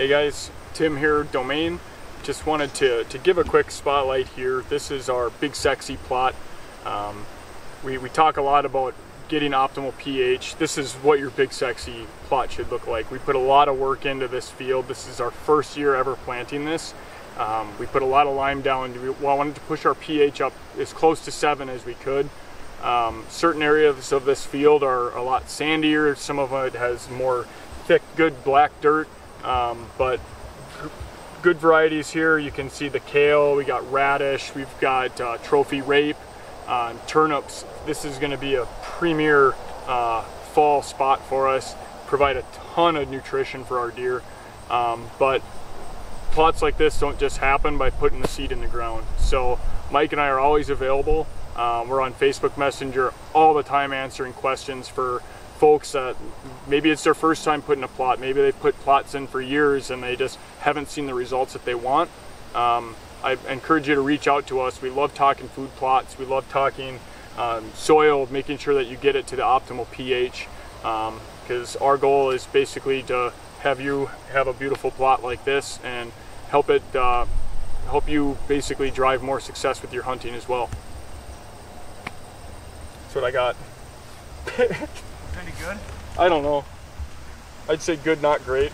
Hey guys, Tim here, Domain. Just wanted to, to give a quick spotlight here. This is our big sexy plot. Um, we, we talk a lot about getting optimal pH. This is what your big sexy plot should look like. We put a lot of work into this field. This is our first year ever planting this. Um, we put a lot of lime down. We wanted to push our pH up as close to seven as we could. Um, certain areas of this field are a lot sandier. Some of it has more thick, good black dirt. Um, but good varieties here. You can see the kale, we got radish, we've got uh, trophy rape, uh, turnips. This is going to be a premier uh, fall spot for us. Provide a ton of nutrition for our deer. Um, but plots like this don't just happen by putting the seed in the ground. So Mike and I are always available. Um, we're on Facebook Messenger all the time answering questions for folks that maybe it's their first time putting a plot. Maybe they've put plots in for years and they just haven't seen the results that they want. Um, I encourage you to reach out to us. We love talking food plots. We love talking um, soil, making sure that you get it to the optimal pH. Because um, our goal is basically to have you have a beautiful plot like this and help it uh, help you basically drive more success with your hunting as well. That's what I got. Pretty good? I don't know. I'd say good, not great.